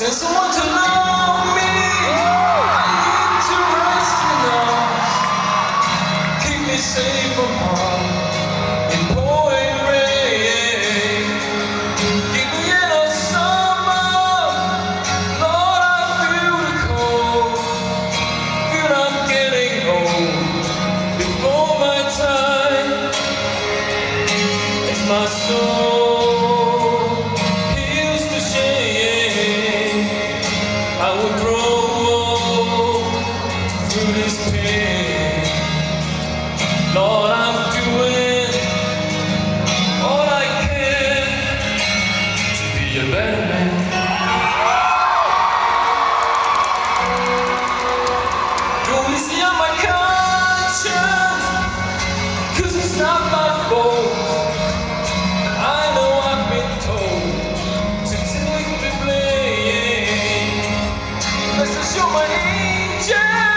Since I want to know the better man. Go my it's not my fault. I know I've been told to take the blame, show my angel.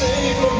Save safe